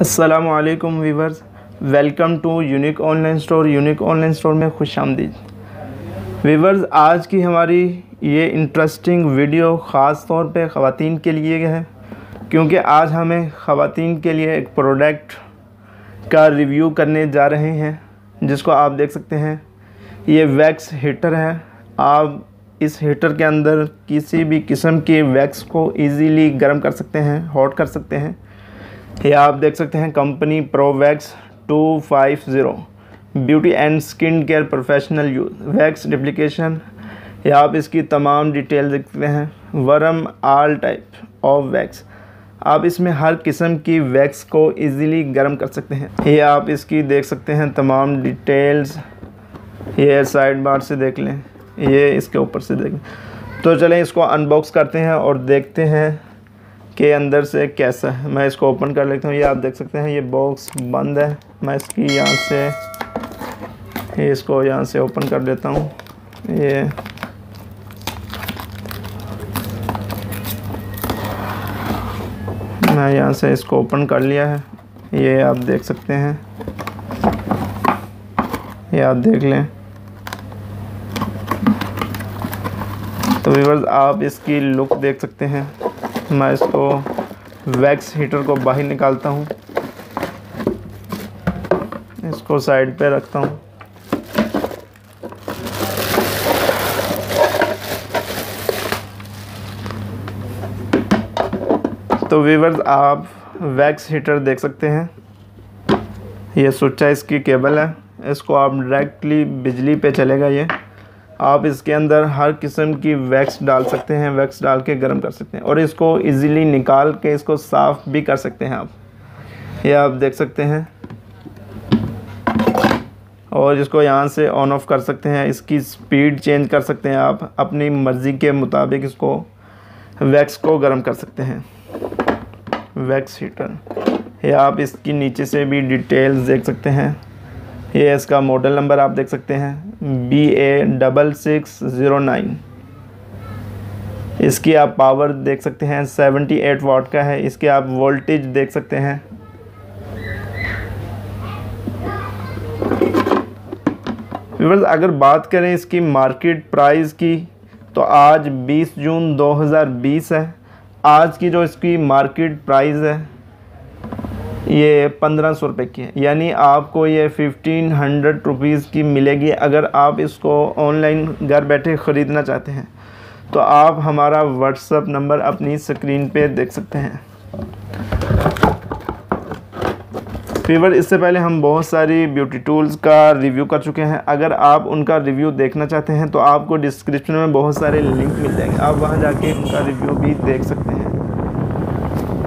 असलकम viewers welcome to unique online store unique online store में खुश आमदीद। वीवर्स आज की हमारी ये इंटरेस्टिंग वीडियो ख़ास तौर पे ख़वातीन के लिए है, क्योंकि आज हमें ख़वातीन के लिए एक प्रोडक्ट का रिव्यू करने जा रहे हैं, जिसको आप देख सकते हैं। ये वैक्स हीटर है। आप इस हीटर के अंदर किसी भी किस्म के वैक्स को इजीली गर्म कर सकते हैं हॉट कर सकते हैं। ये आप देख सकते हैं company Prowax two five zero. Beauty and skin care professional use wax depilation ये आप इसकी तमाम डिटेल देखते हैं। वरम आल टाइप ऑफ़ वैक्स। आप इसमें हर किस्म की वैक्स को इजीली गर्म कर सकते हैं। ये आप इसकी देख सकते हैं तमाम डिटेल्स। ये साइड बार से देख लें। ये इसके ऊपर से देख लें। तो चलें इसको अनबॉक्स करते हैं और देखते हैं के अंदर से कैसा है? मैं इसको ओपन कर लेता हूँ। ये आप देख सकते हैं, ये बॉक्स बंद है। मैं इसकी यहाँ से इसको यहाँ से ओपन कर लेता हूँ। ये मैं यहाँ से इसको ओपन कर लिया है। ये आप देख सकते हैं। ये आप देख लें। तो व्यूवर्स आप इसकी लुक देख सकते हैं। मैं इसको वैक्स हीटर को बाहर निकालता हूँ। इसको साइड पे रखता हूँ। तो वीवर्स आप वैक्स हीटर देख सकते हैं। ये स्विच है, इसकी केबल है। इसको आप डायरेक्टली बिजली पे चलेगा ये। आप इसके अंदर हर किस्म की वैक्स डाल सकते हैं वैक्स डाल के गर्म कर सकते हैं और इसको इजीली निकाल के इसको साफ़ भी कर सकते हैं आप। ये आप देख सकते हैं। और इसको यहाँ से ऑन ऑफ़ कर सकते हैं, इसकी स्पीड चेंज कर सकते हैं आप। अपनी मर्ज़ी के मुताबिक इसको वैक्स को गर्म कर सकते हैं। वैक्स हीटर ये आप इसकी नीचे से भी डिटेल्स देख सकते हैं। ये इसका मॉडल नंबर आप देख सकते हैं। B A double six zero nine. इसकी आप पावर देख सकते हैं, सेवेंटी एट वाट का है। इसके आप वोल्टेज देख सकते हैं। अगर बात करें इसकी मार्केट प्राइस की तो आज 20 जून 2020 है। आज की जो इसकी मार्केट प्राइस है ये पंद्रह सौ रुपये की है। यानी आपको ये फिफ्टीन हंड्रेड रुपीज़ की मिलेगी अगर आप इसको ऑनलाइन घर बैठे ख़रीदना चाहते हैं। तो आप हमारा व्हाट्सअप नंबर अपनी स्क्रीन पे देख सकते हैं। फीवर इससे पहले हम बहुत सारी ब्यूटी टूल्स का रिव्यू कर चुके हैं। अगर आप उनका रिव्यू देखना चाहते हैं तो आपको डिस्क्रिप्शन में बहुत सारे लिंक मिल जाएँगे। आप वहाँ जाके उनका रिव्यू भी देख सकते हैं।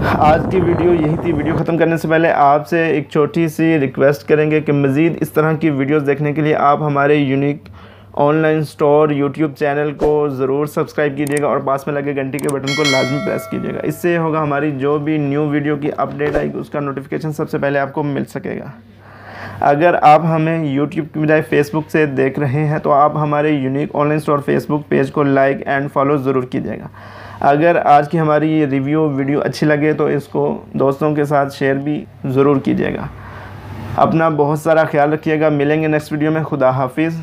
आज की वीडियो, यही थी वीडियो ख़त्म करने से पहले आपसे एक छोटी सी रिक्वेस्ट करेंगे कि मज़ीद इस तरह की वीडियोस देखने के लिए आप हमारे unique online store YouTube channel को ज़रूर सब्सक्राइब कीजिएगा और पास में लगे घंटी के बटन को लाजमी प्रेस कीजिएगा। इससे होगा हमारी जो भी न्यू वीडियो की अपडेट आएगी, उसका नोटिफिकेशन सबसे पहले आपको मिल सकेगा। अगर आप हमें यूट्यूब की बजाय फेसबुक से देख रहे हैं तो आप हमारे unique online store Facebook page को लाइक एंड फॉलो ज़रूर कीजिएगा। अगर आज की हमारी ये रिव्यू वीडियो अच्छी लगे तो इसको दोस्तों के साथ शेयर भी ज़रूर कीजिएगा। अपना बहुत सारा ख्याल रखिएगा। मिलेंगे नेक्स्ट वीडियो में। खुदा हाफिज़।